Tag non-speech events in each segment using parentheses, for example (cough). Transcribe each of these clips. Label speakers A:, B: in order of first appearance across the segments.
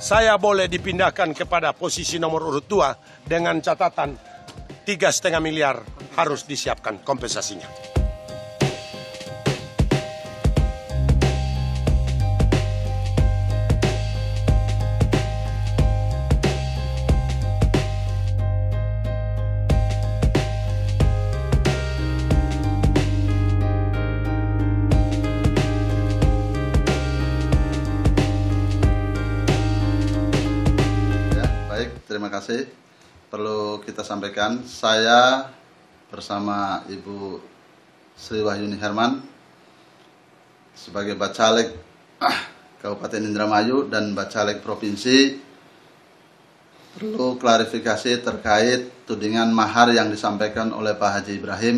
A: saya boleh dipindahkan kepada posisi nomor urut 2 dengan catatan tiga setengah miliar harus disiapkan kompensasinya.
B: Kasih. Perlu kita sampaikan, saya bersama Ibu Sri Wahyuni Herman sebagai Bacalek ah, Kabupaten Indramayu dan Bacalek Provinsi perlu klarifikasi terkait tudingan mahar yang disampaikan oleh Pak Haji Ibrahim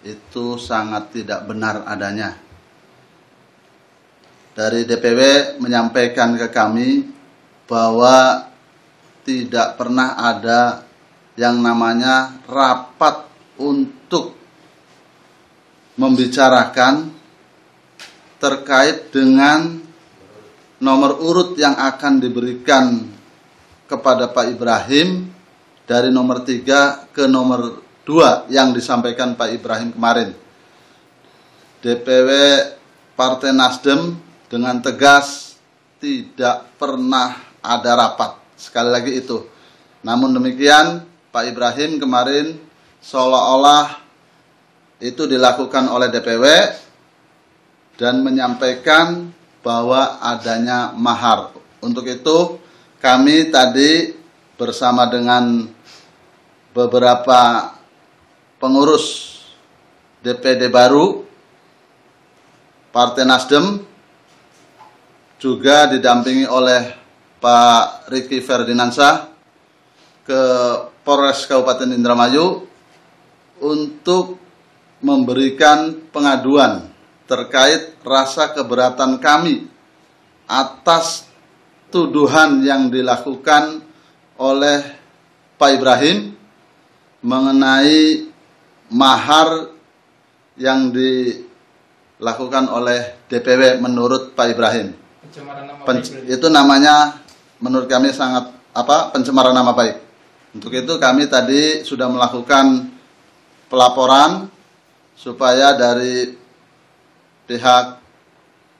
B: itu sangat tidak benar adanya. Dari DPW menyampaikan ke kami bahwa tidak pernah ada yang namanya rapat untuk membicarakan terkait dengan nomor urut yang akan diberikan kepada Pak Ibrahim dari nomor 3 ke nomor 2 yang disampaikan Pak Ibrahim kemarin. DPW Partai Nasdem dengan tegas tidak pernah ada rapat. Sekali lagi itu. Namun demikian, Pak Ibrahim kemarin seolah-olah itu dilakukan oleh DPW dan menyampaikan bahwa adanya mahar. Untuk itu, kami tadi bersama dengan beberapa pengurus DPD baru Partai Nasdem juga didampingi oleh Pak Riki Ferdinansyah ke Polres Kabupaten Indramayu untuk memberikan pengaduan terkait rasa keberatan kami atas tuduhan yang dilakukan oleh Pak Ibrahim mengenai mahar yang dilakukan oleh DPW menurut Pak Ibrahim.
C: pencemaran nama
B: Pen-
C: baik berarti.
B: itu namanya menurut kami sangat apa pencemaran nama baik. Untuk itu kami tadi sudah melakukan pelaporan supaya dari pihak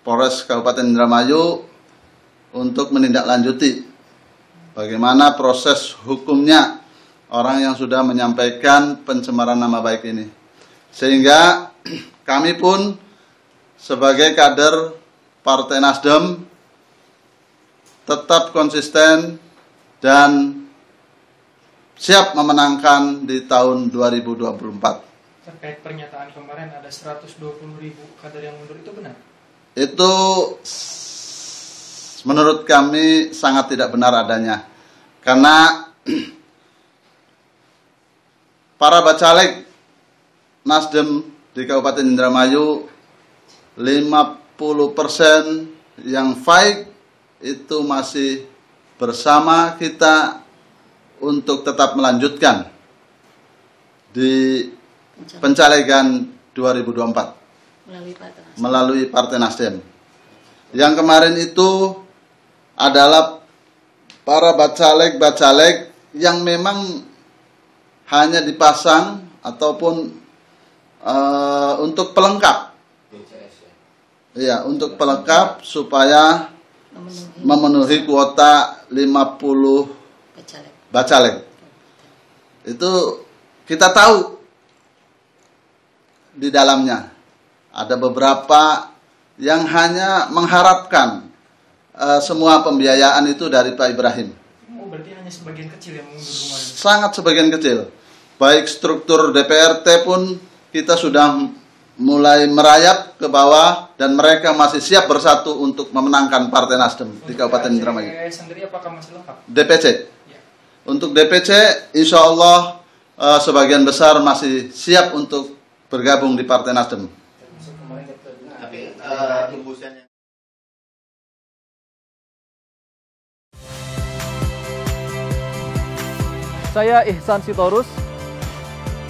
B: Polres Kabupaten Indramayu untuk menindaklanjuti bagaimana proses hukumnya orang yang sudah menyampaikan pencemaran nama baik ini. Sehingga (clears throat) kami pun sebagai kader Partai Nasdem tetap konsisten dan siap memenangkan di tahun 2024.
C: terkait pernyataan kemarin ada 120 ribu kader yang mundur itu benar
B: Itu menurut kami sangat tidak benar adanya. Karena (clears throat) para bacalek Nasdem di Kabupaten Indramayu 50% yang fight itu masih bersama kita untuk tetap melanjutkan di pencalegan 2024
D: melalui Partai Nasdem.
B: melalui Partai Nasdem. Yang kemarin itu adalah para bacalek-bacalek yang memang hanya dipasang ataupun eh, untuk pelengkap. Iya, untuk pelengkap supaya
D: memenuhi
B: memenuhi kuota 50
D: bacalek.
B: bacalek. Itu kita tahu di dalamnya ada beberapa yang hanya mengharapkan eh, semua pembiayaan itu dari Pak Ibrahim.
C: oh berarti hanya sebagian kecil yang
B: Sangat sebagian kecil. Baik struktur DPRT pun kita sudah mulai merayap ke bawah dan mereka masih siap bersatu untuk memenangkan Partai Nasdem di Kabupaten Indramayu.
C: Sendiri apakah masih lengkap
B: DPC.
C: ya
B: Untuk DPC, insya Allah eh, sebagian besar masih siap untuk bergabung di Partai Nasdem.
E: Tapi eh, tembusannya
F: Saya Ihsan Sitorus.